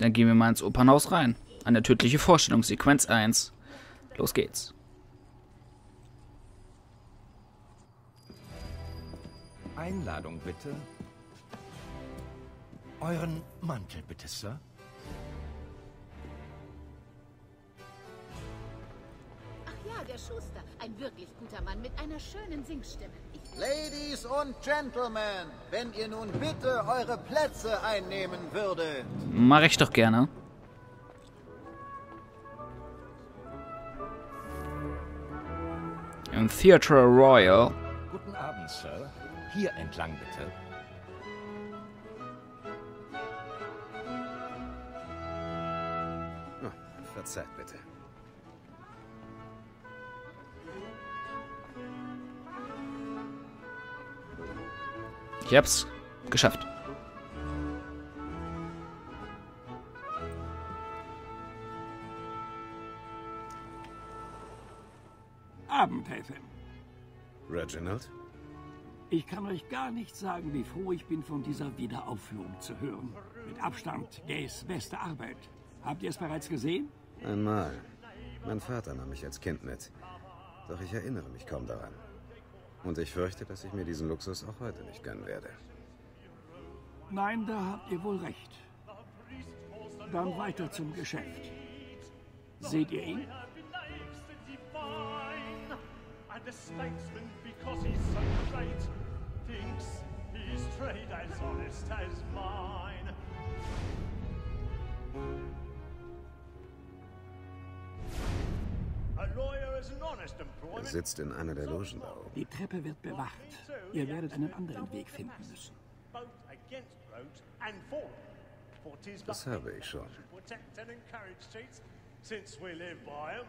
Dann gehen wir mal ins Opernhaus rein. Eine tödliche Vorstellung, Sequenz 1. Los geht's. Einladung bitte. Euren Mantel bitte, Sir. Der Schuster. Ein wirklich guter Mann mit einer schönen Singstimme. Ich Ladies und Gentlemen, wenn ihr nun bitte eure Plätze einnehmen würdet. Mache ich doch gerne. Im Theatre Royal. Guten Abend, Sir. Hier entlang bitte. Oh, verzeiht bitte. Ich hab's geschafft. Abend, Hatham. Reginald? Ich kann euch gar nicht sagen, wie froh ich bin, von dieser Wiederaufführung zu hören. Mit Abstand Gays beste Arbeit. Habt ihr es bereits gesehen? Einmal. Mein Vater nahm mich als Kind mit. Doch ich erinnere mich kaum daran. Und ich fürchte, dass ich mir diesen Luxus auch heute nicht gönnen werde. Nein, da habt ihr wohl recht. Dann weiter zum Geschäft. Seht ihr ihn? He's thinks his trade as honest as mine. Er sitzt in einer der Logen da oben. Die Treppe wird bewacht. Ihr werdet einen anderen Weg finden müssen. Das habe ich schon. since we live by 'em.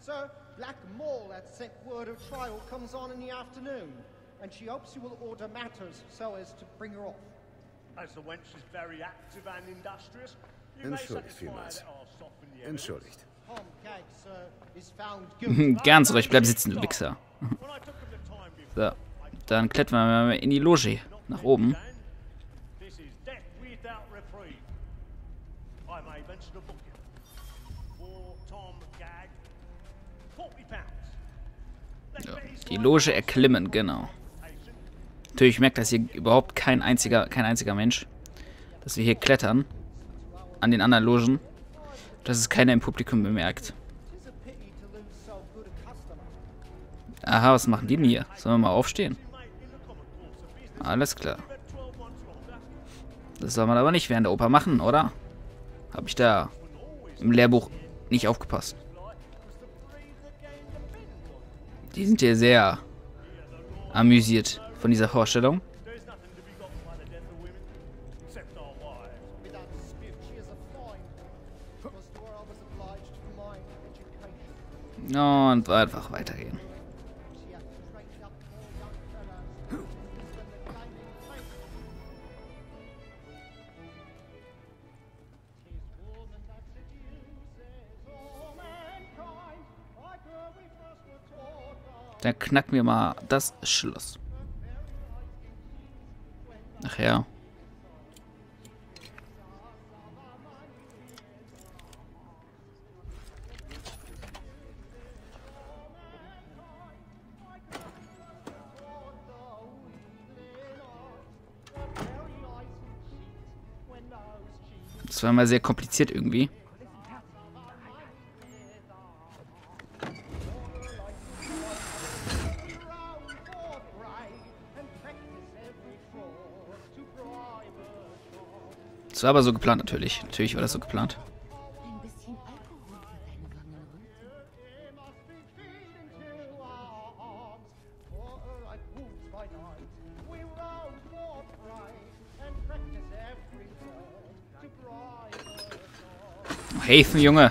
Sir, Black Mall had sent word of trial comes on in the afternoon, and she hopes you will order matters so as to bring her off. As the wench is very active and industrious, you Entschuldigt vielmals. that. Entschuldigt. Ganz ruhig, bleib sitzen, du Wichser. So, dann klettern wir mal in die Loge. Nach oben. This is death without reprieve. I may mention a booking. For Tom Gag, 40 pounds. Ja, die Loge erklimmen, genau. Natürlich merkt das hier überhaupt kein einziger, kein einziger Mensch, dass wir hier klettern. An den anderen Logen. Dass es keiner im Publikum bemerkt. Aha, was machen die denn hier? Sollen wir mal aufstehen? Alles klar. Das soll man aber nicht während der Oper machen, oder? Habe ich da im Lehrbuch nicht aufgepasst. Die sind hier sehr amüsiert von dieser Vorstellung. There's nothing to Dann knacken wir mal das Schloss. Ach ja. Das war mal sehr kompliziert irgendwie. War aber so geplant natürlich. Natürlich war das so geplant. Hafen, Junge.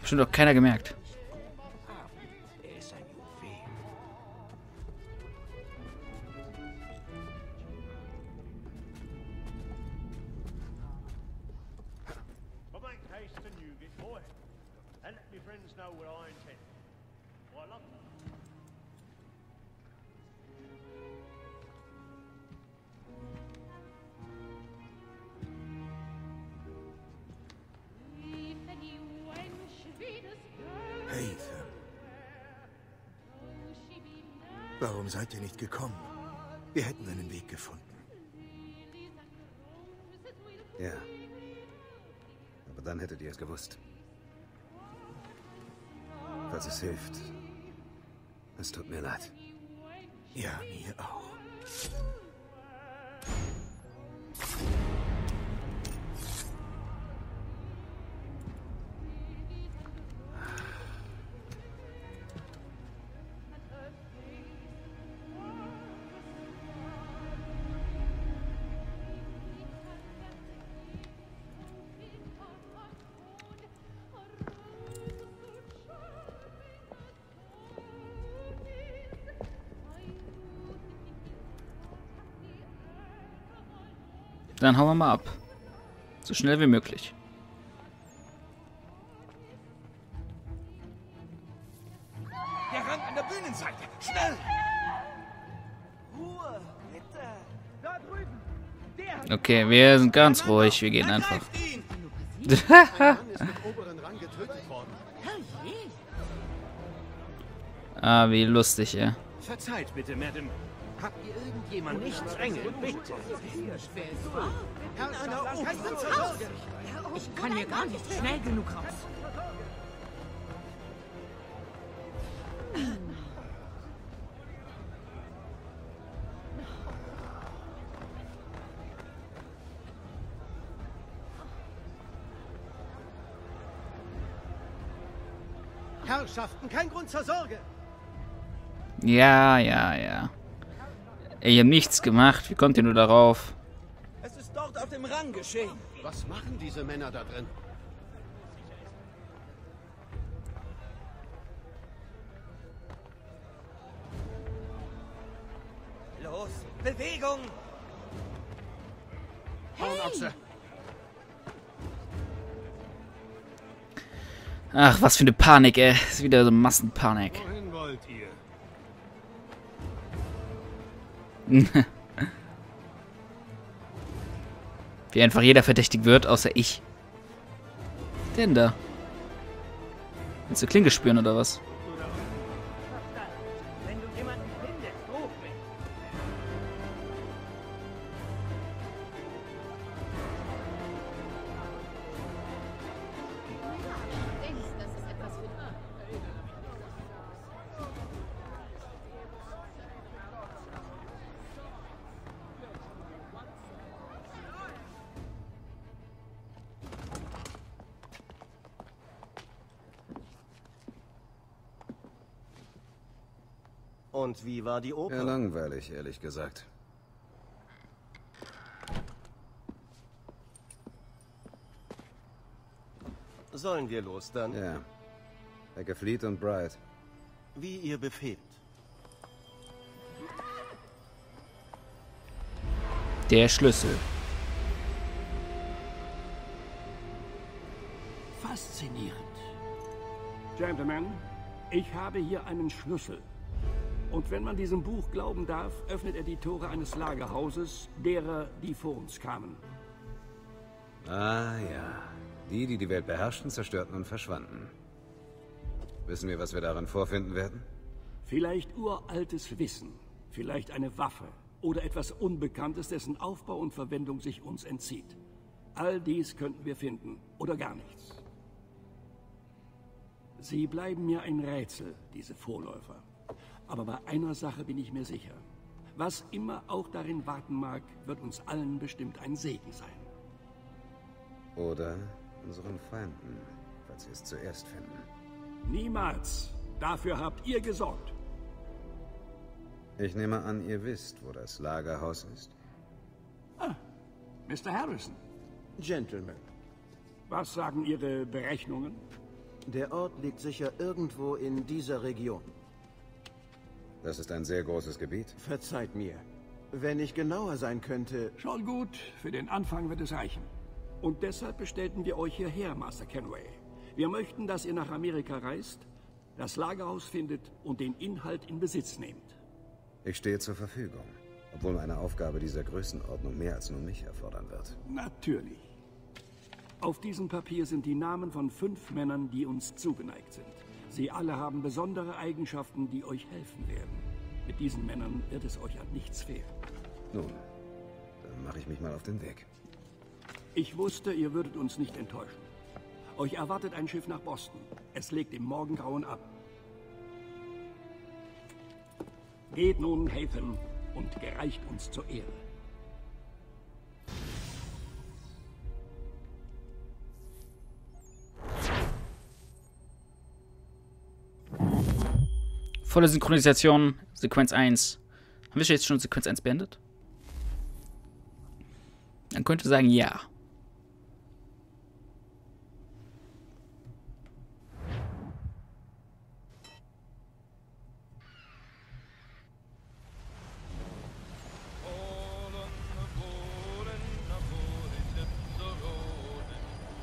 Bestimmt doch keiner gemerkt. Ihr nicht gekommen? Wir hätten einen Weg gefunden. Ja. Aber dann hättet ihr es gewusst. Falls es hilft. Es tut mir leid. Ja, mir auch. Dann hauen wir mal ab. So schnell wie möglich. Der Rang an der Bühnenseite. Schnell! Okay, wir sind ganz ruhig. Wir gehen einfach. ah, wie lustig, ja. Verzeiht bitte, Madame. Habt ihr irgendjemand nicht drängen? Bitte. Ich kann hier gar nicht schnell genug raus. Herrschaften, kein Grund zur Sorge. Ja, ja, ja. Ey, ihr habt nichts gemacht. Wie kommt ihr nur darauf? Es ist dort auf dem Rang geschehen. Was machen diese Männer da drin? Los, Bewegung! Hornochse. Ach, was für eine Panik, ey. Ist wieder so Massenpanik. Wie einfach jeder verdächtig wird, außer ich. Denn da? Willst du Klinke spüren oder was? Und wie war die Oper? Ja, langweilig, ehrlich gesagt. Sollen wir los dann? Ja. Ecke Fleet und Bright. Wie ihr befehlt. Der Schlüssel. Faszinierend. Gentlemen, ich habe hier einen Schlüssel. Und wenn man diesem Buch glauben darf, öffnet er die Tore eines Lagerhauses, derer, die vor uns kamen. Ah ja. Die, die die Welt beherrschten, zerstörten und verschwanden. Wissen wir, was wir darin vorfinden werden? Vielleicht uraltes Wissen, vielleicht eine Waffe oder etwas Unbekanntes, dessen Aufbau und Verwendung sich uns entzieht. All dies könnten wir finden oder gar nichts. Sie bleiben mir ein Rätsel, diese Vorläufer. Aber bei einer Sache bin ich mir sicher. Was immer auch darin warten mag, wird uns allen bestimmt ein Segen sein. Oder unseren Feinden, falls sie es zuerst finden. Niemals. Dafür habt ihr gesorgt. Ich nehme an, ihr wisst, wo das Lagerhaus ist. Mr. Harrison, Gentlemen, was sagen Ihre Berechnungen? der Ort liegt sicher irgendwo in dieser Region. Das ist ein sehr großes Gebiet. Verzeiht mir. Wenn ich genauer sein könnte, Schon gut, für den Anfang wird es reichen. Und deshalb bestellten wir euch hierher, Master Kenway. Wir möchten, dass ihr nach Amerika reist, das Lagerhaus findet und den Inhalt in Besitz nehmt. Ich stehe zur Verfügung, obwohl meine Aufgabe dieser Größenordnung mehr als nur mich erfordern wird. Natürlich. Auf diesem Papier sind die Namen von fünf Männern, die uns zugeneigt sind. Sie alle haben besondere Eigenschaften, die euch helfen werden. Mit diesen Männern wird es euch an nichts fehlen. Nun, dann mache ich mich mal auf den Weg. Ich wusste, ihr würdet uns nicht enttäuschen. Euch erwartet ein Schiff nach Boston. Es legt im Morgengrauen ab. Geht nun, Hatham, und gereicht uns zur Ehre. Volle Synchronisation, Sequenz 1. Haben wir jetzt schon Sequenz 1 beendet? Man könnte sagen, ja.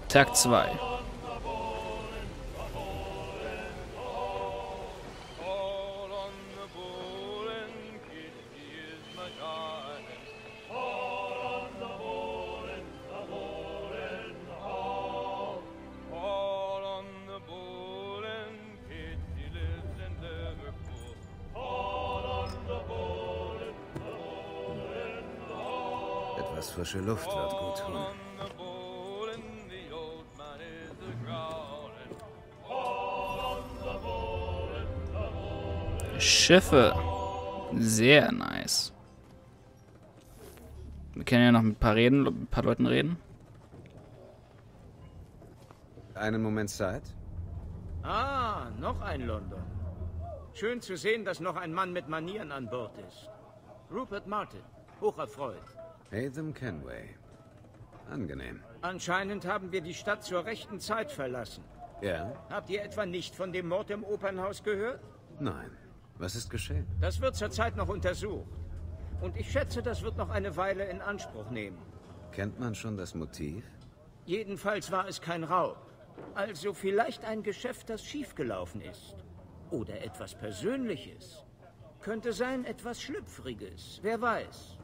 Tag 2. frische Luft wird gut tun. Schiffe. Sehr nice. Wir können ja noch mit ein paar, reden, mit ein paar Leuten reden. Einen Moment Zeit. Ah, noch ein London. Schön zu sehen, dass noch ein Mann mit Manieren an Bord ist. Rupert Martin, hocherfreut. Hatham Kenway. Angenehm. Anscheinend haben wir die Stadt zur rechten Zeit verlassen. Ja? Habt ihr etwa nicht von dem Mord im Opernhaus gehört? Nein. Was ist geschehen? Das wird zurzeit noch untersucht. Und ich schätze, das wird noch eine Weile in Anspruch nehmen. Kennt man schon das Motiv? Jedenfalls war es kein Raub. Also vielleicht ein Geschäft, das schiefgelaufen ist. Oder etwas Persönliches. Könnte sein etwas Schlüpfriges, wer weiß.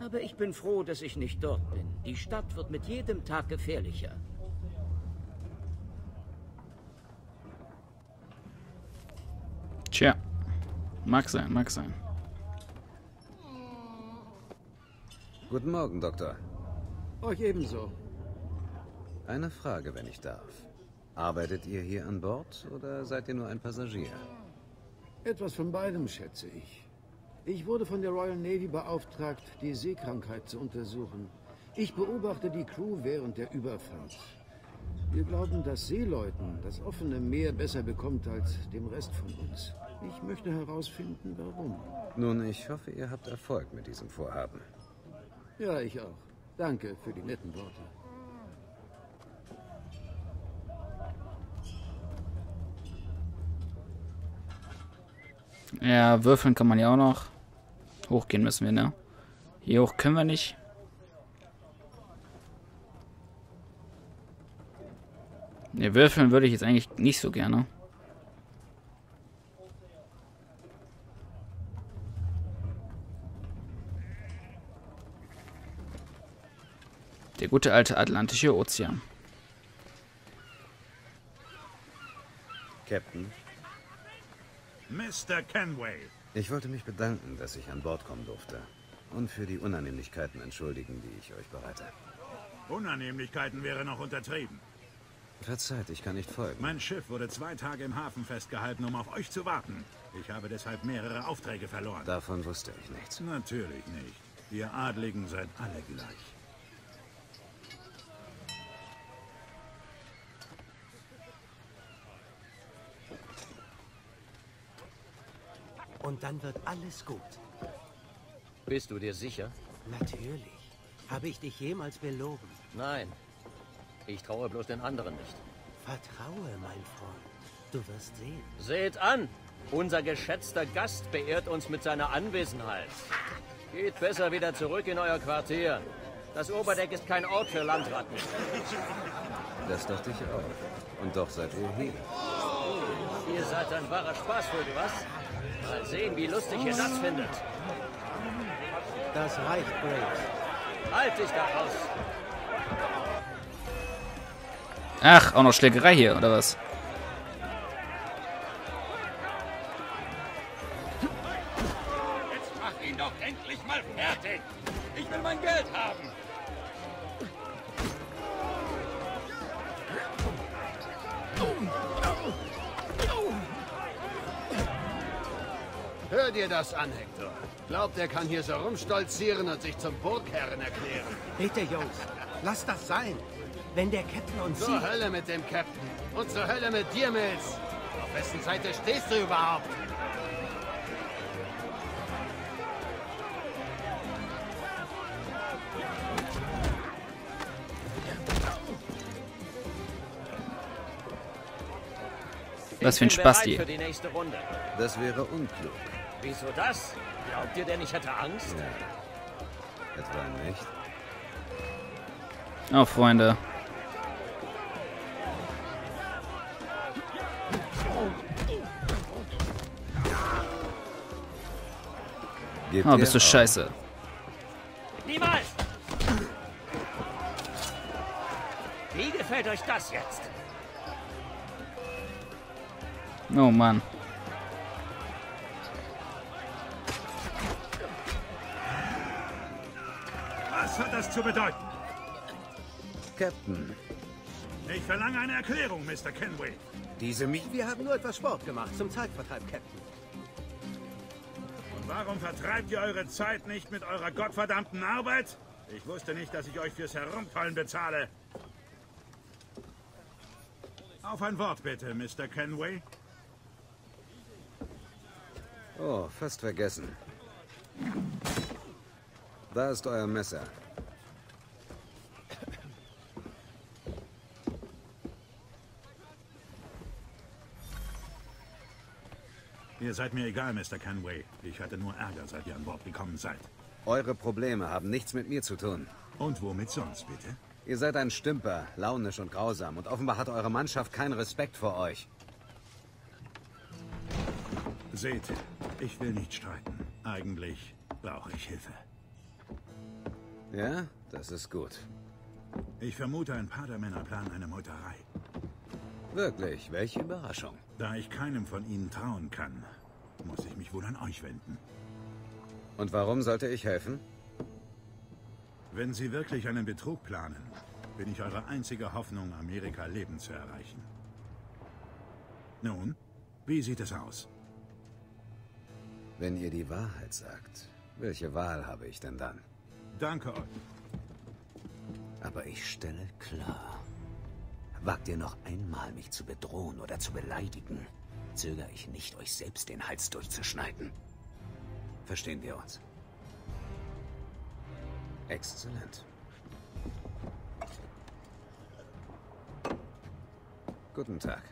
Aber ich bin froh, dass ich nicht dort bin. Die Stadt wird mit jedem Tag gefährlicher. Tja. Mag sein, mag sein. Guten Morgen, Doktor. Euch ebenso. Eine Frage, wenn ich darf. Arbeitet ihr hier an Bord oder seid ihr nur ein Passagier? Etwas von beidem, schätze ich. Ich wurde von der Royal Navy beauftragt, die Seekrankheit zu untersuchen. Ich beobachte die Crew während der Überfahrt. Wir glauben, dass Seeleuten das offene Meer besser bekommt als dem Rest von uns. Ich möchte herausfinden, warum. Nun, ich hoffe, ihr habt Erfolg mit diesem Vorhaben. Ja, ich auch. Danke für die netten Worte. Ja, würfeln kann man ja auch noch. Hochgehen müssen wir, ne? Hier hoch können wir nicht. Ne, würfeln würde ich jetzt eigentlich nicht so gerne. Der gute alte Atlantische Ozean. Captain, Mr. Kenway. Ich wollte mich bedanken, dass ich an Bord kommen durfte. Und für die Unannehmlichkeiten entschuldigen, die ich euch bereite. Unannehmlichkeiten wäre noch untertrieben. Verzeiht, ich kann nicht folgen. Mein Schiff wurde zwei Tage im Hafen festgehalten, um auf euch zu warten. Ich habe deshalb mehrere Aufträge verloren. Davon wusste ich nichts. Natürlich nicht. Ihr Adligen seid alle gleich. Und dann wird alles gut. Bist du dir sicher? Natürlich. Habe ich dich jemals belogen? Nein. Ich traue bloß den anderen nicht. Vertraue, mein Freund. Du wirst sehen. Seht an! Unser geschätzter Gast beehrt uns mit seiner Anwesenheit. Geht besser wieder zurück in euer Quartier. Das Oberdeck ist kein Ort für Landratten. Das dachte ich auch. Und doch seid ihr hier. Ihr seid ein wahrer Spaßvogel, was? Mal sehen, wie lustig ihr das findet. Das reicht, Graves. Halt dich da raus! Ach, auch noch Schlägerei hier, oder was? Hör dir das an, Hector. Glaubt, er kann hier so rumstolzieren und sich zum Burgherren erklären. Bitte, Jungs, lass das sein. Wenn der Captain uns Zur sieht... Hölle mit dem Captain. Und zur Hölle mit dir, Mills. Auf wessen Seite stehst du überhaupt? Was für ein bereit Spasti. Das wäre unklug. Wieso das? Glaubt ihr denn, ich hätte Angst? Etwa nicht? Oh, Freunde. Gebt Oh, bist du scheiße. Niemals! Wie gefällt euch das jetzt? Oh Mann. Was hat das zu bedeuten? Captain, Ich verlange eine Erklärung, Mr. Kenway. Diese mich... Wir haben nur etwas Sport gemacht zum Zeitvertreib, Captain. Und warum vertreibt ihr eure Zeit nicht mit eurer gottverdammten Arbeit? Ich wusste nicht, dass ich euch fürs Herumtollen bezahle. Auf ein Wort bitte, Mr. Kenway. Oh, fast vergessen. Da ist euer Messer. Ihr seid mir egal, Mr. Kenway. Ich hatte nur Ärger, seit ihr an Bord gekommen seid. Eure Probleme haben nichts mit mir zu tun. Und womit sonst, bitte? Ihr seid ein Stümper, launisch und grausam. Und offenbar hat eure Mannschaft keinen Respekt vor euch. Seht, ich will nicht streiten. Eigentlich brauche ich Hilfe. Ja, das ist gut. Ich vermute, ein paar der Männer planen eine Meuterei. Wirklich, welche Überraschung. Da ich keinem von ihnen trauen kann, muss ich mich wohl an euch wenden. Und warum sollte ich helfen? Wenn Sie wirklich einen Betrug planen, bin ich eure einzige Hoffnung, Amerika lebend zu erreichen. Nun, wie sieht es aus? Wenn ihr die Wahrheit sagt, welche Wahl habe ich denn dann? Danke euch. Aber ich stelle klar, wagt ihr noch einmal, mich zu bedrohen oder zu beleidigen, zögere ich nicht, euch selbst den Hals durchzuschneiden. Verstehen wir uns? Exzellent. Guten Tag.